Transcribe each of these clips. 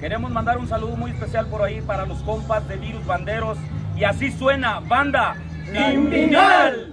Queremos mandar un saludo muy especial por ahí para los compas de Virus Banderos. Y así suena, banda Criminal.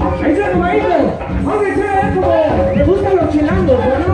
Ahí se lo baila. Ahora se como le gustan los chilangos.